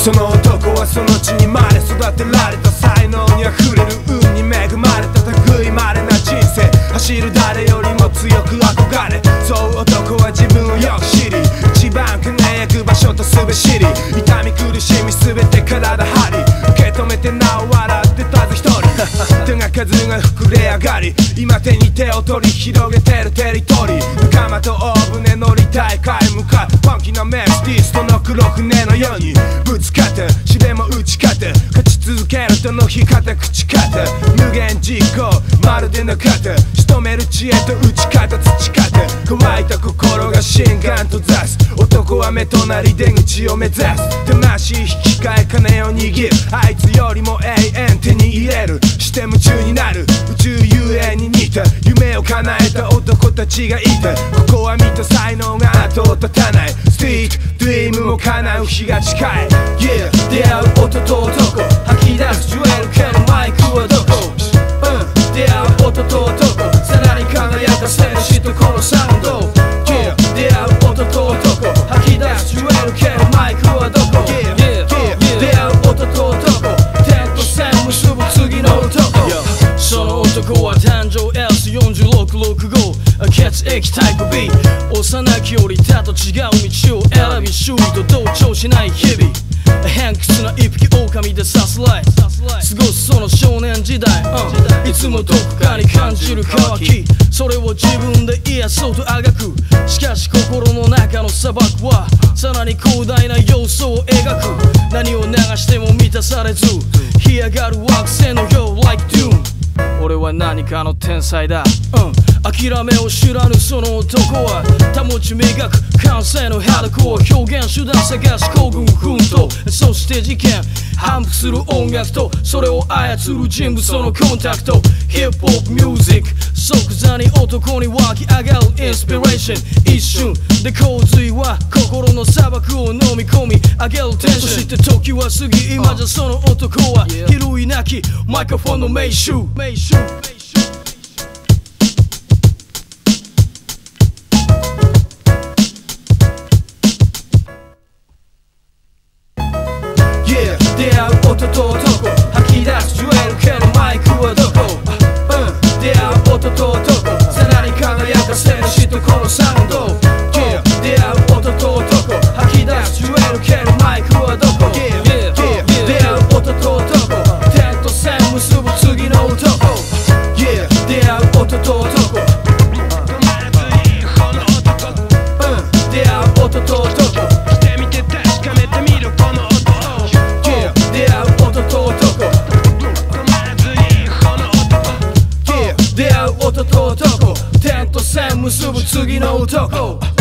その男はその地に生まれ育てられた才能にあふれる運に恵まれた類まれな人生走る誰よりも強く憧れそう男は自分をよく知り。一番輝く場所とすべ知り。痛み苦しみ全て手が数が膨れ上がり今手に手を取り広げてるテリトリー。仲間と大船乗りたい買い向かうファンキーなメスティストの黒船のように。ぶつかって試練も打ち勝て勝ち続ける人の日方口方無限実行まるでなかった仕留める知恵と打ち方培って。乾いた心が心眼とざす。男は目となり出口を目指す。魂引き換え金を握る。あいつよりも永遠手に入れる。して夢中になる。宇宙遊泳に似た。夢を叶えた男たちがいた。ここは見た才能が後を絶たない。ストリートドリームも叶う日が近い。Yeah 出会う音と男。吐き出すジュエル系の吐き出すジュエル系のマイクはどこ？Yeah Yeah 出会う音と男点と線結ぶ次の男その男は誕生 S4665 血液タイプ B 幼きより他と違う道を選び周囲と同調しない日々偏屈な一匹狼でさすらい。過ごすその少年時代、うん、いつもどこかに感じる渇き。それを自分で癒そうとあがく。しかし心の中の砂漠はさらに広大な要素を描く。何を流しても満たされず干上がる惑星のよう Like Doom 俺は何かの天才だ、うん、諦めを知らぬその男は保ち磨く感性のハードコア表現手段探し行軍奮闘。そして事件反復する音楽とそれを操る人物とのコンタクト。ヒップホップミュージック即座に男に湧き上がるインスピレーション一瞬で洪水は心の砂漠を飲み込み上げるテンションそして時は過ぎ今じゃその男は比類なきマイクロフォンの名手出会う音と男吐き出すジュエル系のマイクはどこ？うん。出会う音と男。さらに輝かせる死とこのサウンド。Yeah 出会う音と男吐き出すジュエル系のマイクはどこ？Yeah 次の男。